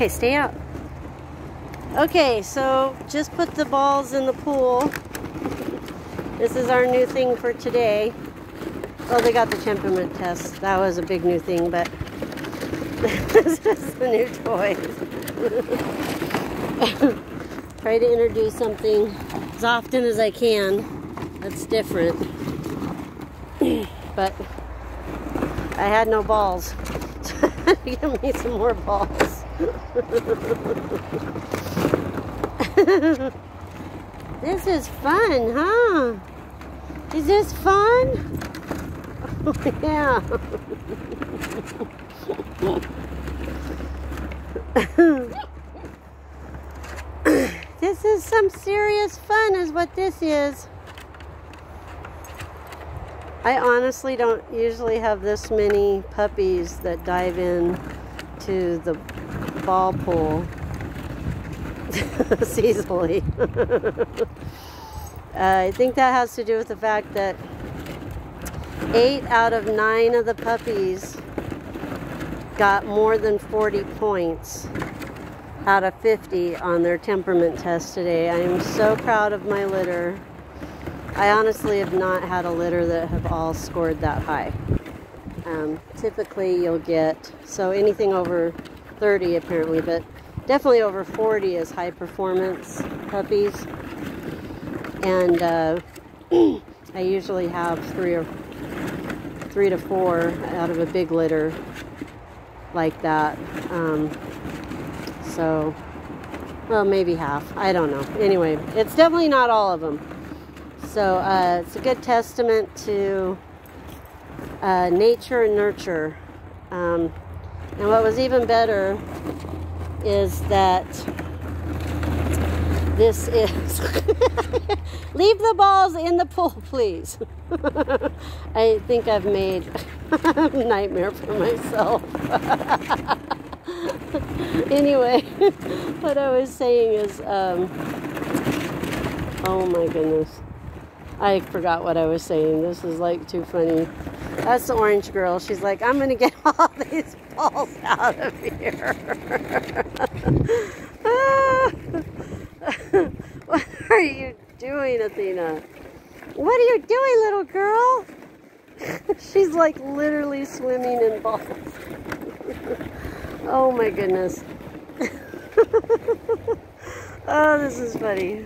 Okay, stay out. Okay, so just put the balls in the pool. This is our new thing for today. Well, they got the temperament test. That was a big new thing, but this is the new toy. Try to introduce something as often as I can that's different. but I had no balls. Give me some more balls. this is fun, huh? Is this fun? Oh, yeah. this is some serious fun is what this is. I honestly don't usually have this many puppies that dive in to the ball pool seasonally. uh, I think that has to do with the fact that eight out of nine of the puppies got more than 40 points out of 50 on their temperament test today. I am so proud of my litter. I honestly have not had a litter that have all scored that high. Um, typically you'll get, so anything over 30 apparently, but definitely over 40 is high performance puppies. And uh, I usually have three or three to four out of a big litter like that. Um, so, well, maybe half. I don't know. Anyway, it's definitely not all of them. So uh, it's a good testament to uh, nature and nurture. Um, and what was even better is that this is leave the balls in the pool please. I think i've made a nightmare for myself. Anyway what i was saying is um, oh my goodness i forgot what i was saying this is like too funny that's the orange girl she's like i'm gonna get all these balls out of here what are you doing, Athena? What are you doing, little girl? She's like literally swimming in balls. oh my goodness. oh, this is funny.